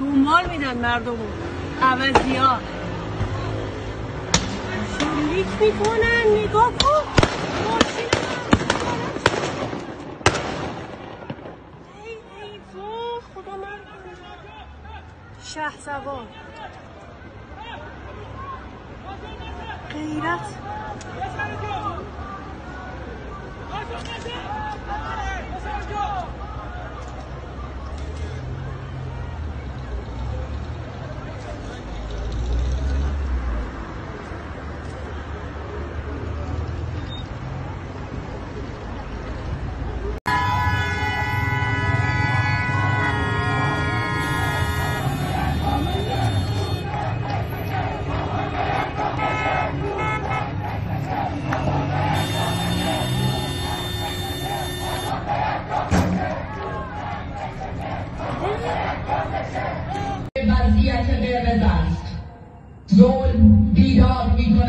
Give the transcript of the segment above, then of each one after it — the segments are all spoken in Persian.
دنبال میدن مردمو. عوضی ها شلیک می‌کنن نگاه کن. شه سوار. غیرت.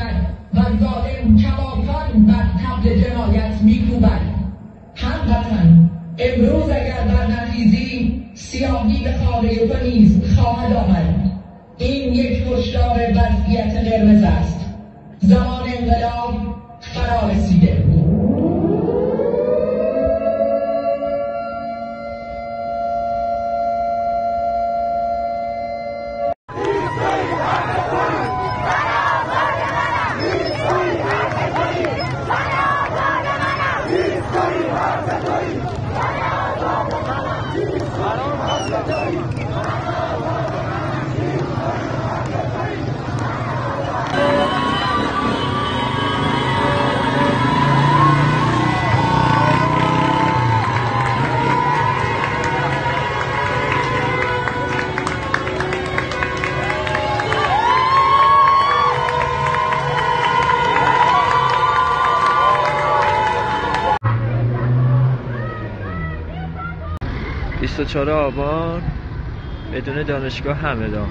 می‌زنند و ظالم کماکان بر تبل جنایت میکوبد. حقیقتا امروز اگر برنخیزی سیاهی به خانه تو نیز خواهد آمد. این یک هشدار وضعیت قرمز است. زمان انقلاب فرا رسید. 24 آبان بدون دانشگاه همدان